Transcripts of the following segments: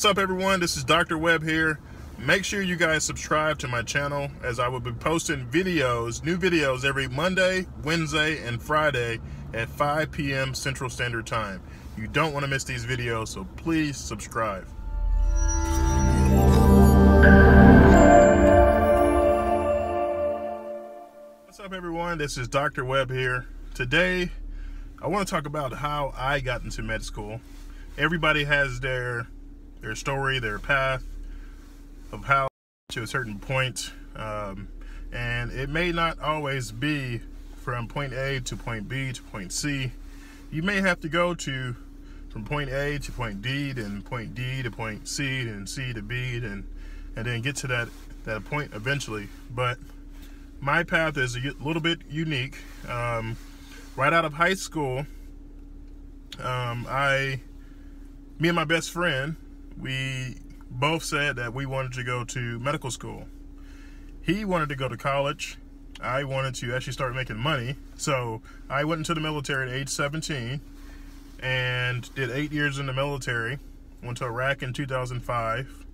What's up everyone? This is Dr. Webb here. Make sure you guys subscribe to my channel as I will be posting videos, new videos every Monday, Wednesday, and Friday at 5 p.m. Central Standard Time. You don't want to miss these videos, so please subscribe. What's up everyone? This is Dr. Webb here. Today, I want to talk about how I got into med school. Everybody has their their story, their path of how to a certain point. Um, and it may not always be from point A to point B to point C. You may have to go to from point A to point D, then point D to point C, and C to B, and and then get to that that point eventually. But my path is a little bit unique. Um, right out of high school, um, I, me and my best friend, we both said that we wanted to go to medical school. He wanted to go to college. I wanted to actually start making money. So I went into the military at age 17 and did eight years in the military. Went to Iraq in 2005.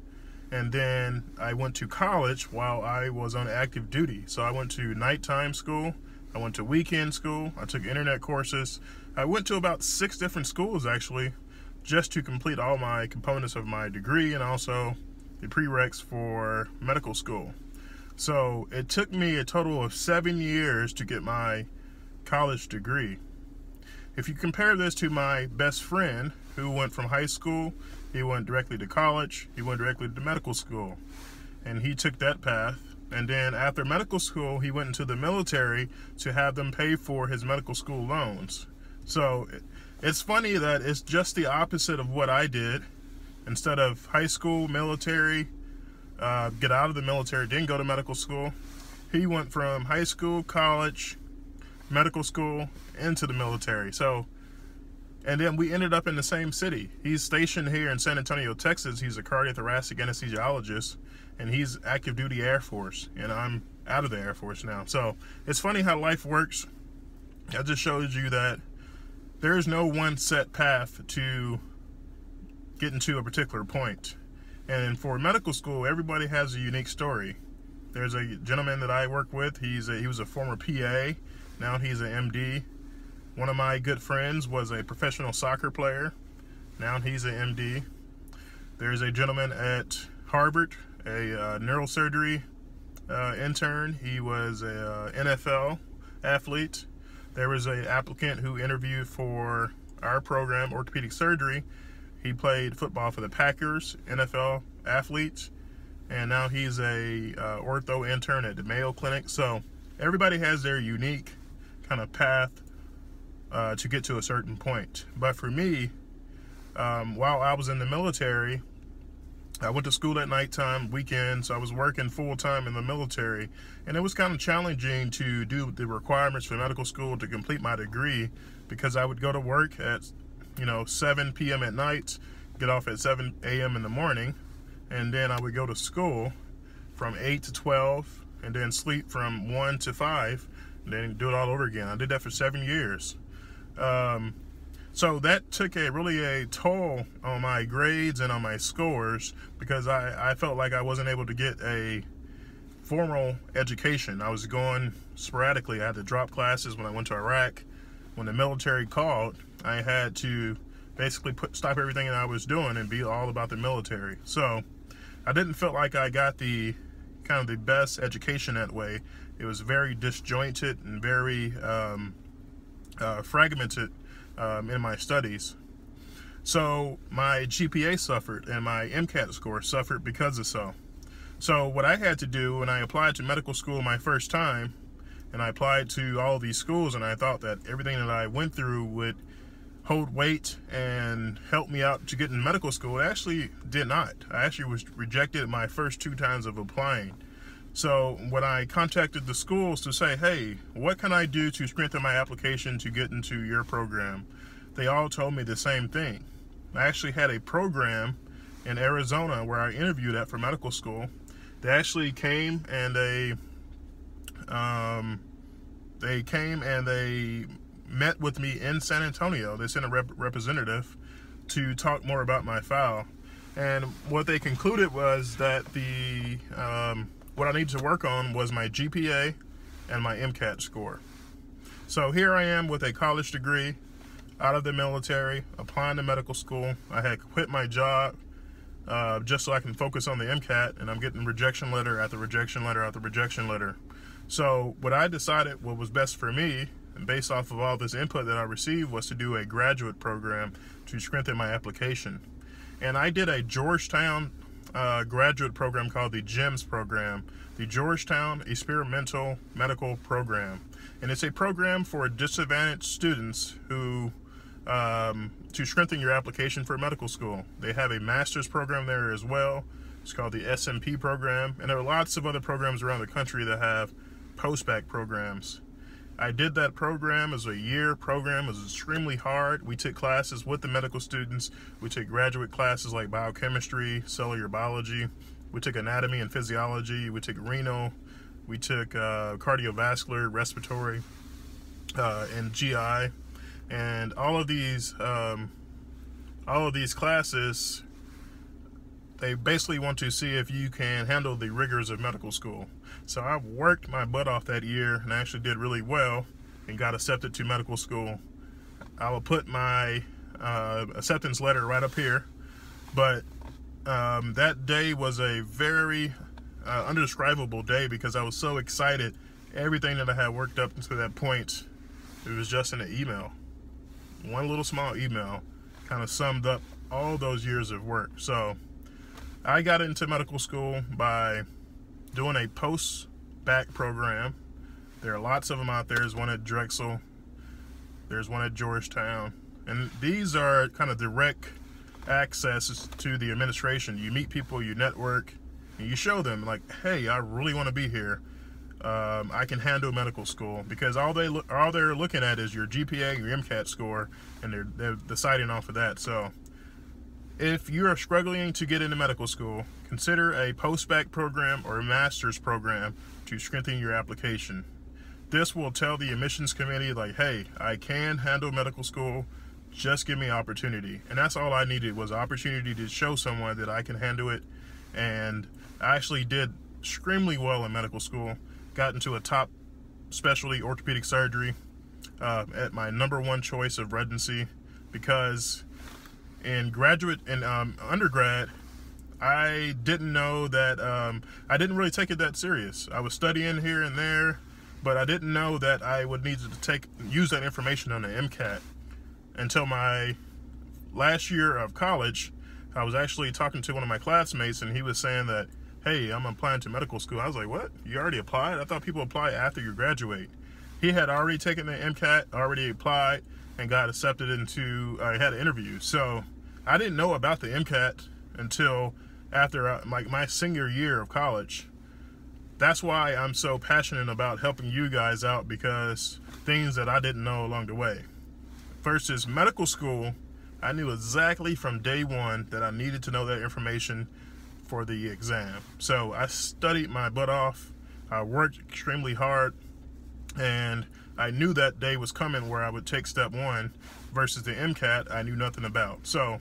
And then I went to college while I was on active duty. So I went to nighttime school. I went to weekend school. I took internet courses. I went to about six different schools actually just to complete all my components of my degree and also the prereqs for medical school. So it took me a total of seven years to get my college degree. If you compare this to my best friend who went from high school, he went directly to college, he went directly to medical school, and he took that path. And then after medical school, he went into the military to have them pay for his medical school loans. So it's funny that it's just the opposite of what I did. Instead of high school, military, uh, get out of the military, didn't go to medical school. He went from high school, college, medical school, into the military. So, and then we ended up in the same city. He's stationed here in San Antonio, Texas. He's a cardiothoracic anesthesiologist, and he's active duty Air Force, and I'm out of the Air Force now. So it's funny how life works. That just shows you that there is no one set path to getting to a particular point. And for medical school, everybody has a unique story. There's a gentleman that I work with. He's a, he was a former PA. Now he's an MD. One of my good friends was a professional soccer player. Now he's an MD. There's a gentleman at Harvard, a uh, neurosurgery uh, intern. He was a uh, NFL athlete. There was an applicant who interviewed for our program, orthopedic surgery. He played football for the Packers, NFL athlete, and now he's a uh, ortho intern at the Mayo Clinic. So everybody has their unique kind of path uh, to get to a certain point. But for me, um, while I was in the military, I went to school at nighttime, weekends. I was working full time in the military, and it was kind of challenging to do the requirements for medical school to complete my degree because I would go to work at, you know, 7 p.m. at night, get off at 7 a.m. in the morning, and then I would go to school from 8 to 12, and then sleep from 1 to 5, and then do it all over again. I did that for seven years. Um, so that took a really a toll on my grades and on my scores because I, I felt like I wasn't able to get a formal education. I was going sporadically. I had to drop classes when I went to Iraq. When the military called, I had to basically put stop everything that I was doing and be all about the military. So I didn't feel like I got the kind of the best education that way. It was very disjointed and very um, uh, fragmented um, in my studies. So my GPA suffered and my MCAT score suffered because of so. So what I had to do when I applied to medical school my first time, and I applied to all these schools and I thought that everything that I went through would hold weight and help me out to get in medical school, it actually did not. I actually was rejected my first two times of applying. So when I contacted the schools to say, hey, what can I do to strengthen my application to get into your program? They all told me the same thing. I actually had a program in Arizona where I interviewed at for medical school. They actually came and they um, they came and they met with me in San Antonio. They sent a rep representative to talk more about my file. And what they concluded was that the um, what I needed to work on was my GPA and my MCAT score. So here I am with a college degree, out of the military, applying to medical school. I had quit my job uh, just so I can focus on the MCAT, and I'm getting rejection letter after rejection letter after rejection letter. So what I decided what was best for me, and based off of all this input that I received, was to do a graduate program to strengthen my application. And I did a Georgetown uh, graduate program called the GEMS program, the Georgetown Experimental Medical Program. And it's a program for disadvantaged students who um, to strengthen your application for medical school. They have a master's program there as well. It's called the SMP program. And there are lots of other programs around the country that have post-bac programs. I did that program as a year program. It was extremely hard. We took classes with the medical students. We took graduate classes like biochemistry, cellular biology. We took anatomy and physiology. We took renal. We took uh, cardiovascular, respiratory, uh, and GI. And all of these, um, all of these classes, they basically want to see if you can handle the rigors of medical school. So I worked my butt off that year and I actually did really well and got accepted to medical school. I will put my uh, acceptance letter right up here. But um, that day was a very uh, undescribable day because I was so excited. Everything that I had worked up to that point, it was just in an email. One little small email kind of summed up all those years of work. So I got into medical school by doing a post-bac program. There are lots of them out there. There's one at Drexel. There's one at Georgetown. And these are kind of direct access to the administration. You meet people, you network, and you show them like, hey, I really want to be here. Um, I can handle medical school because all they all they're looking at is your GPA, your MCAT score, and they're, they're deciding off of that. So if you are struggling to get into medical school, consider a post-bac program or a master's program to strengthen your application. This will tell the admissions committee like, hey, I can handle medical school, just give me opportunity. And that's all I needed was opportunity to show someone that I can handle it. And I actually did extremely well in medical school, got into a top specialty orthopedic surgery uh, at my number one choice of residency because in graduate and um, undergrad, I didn't know that um, I didn't really take it that serious. I was studying here and there, but I didn't know that I would need to take use that information on the MCAT until my last year of college. I was actually talking to one of my classmates, and he was saying that, "Hey, I'm applying to medical school." I was like, "What? You already applied? I thought people apply after you graduate." He had already taken the MCAT, already applied, and got accepted into. I uh, had an interview, so I didn't know about the MCAT until after uh, my, my senior year of college. That's why I'm so passionate about helping you guys out because things that I didn't know along the way. Is medical school. I knew exactly from day one that I needed to know that information for the exam. So I studied my butt off. I worked extremely hard and I knew that day was coming where I would take step one versus the MCAT I knew nothing about. So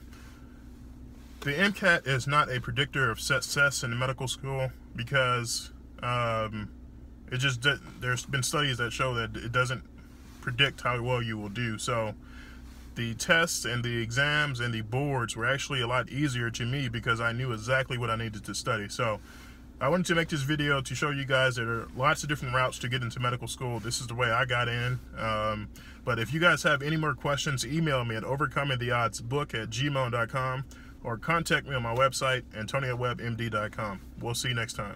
the MCAT is not a predictor of success in medical school because um, it just there's been studies that show that it doesn't predict how well you will do. So the tests and the exams and the boards were actually a lot easier to me because I knew exactly what I needed to study. So I wanted to make this video to show you guys there are lots of different routes to get into medical school. This is the way I got in. Um, but if you guys have any more questions, email me at overcomingtheoddsbook at gmail.com or contact me on my website, antoniowebbmd.com. We'll see you next time.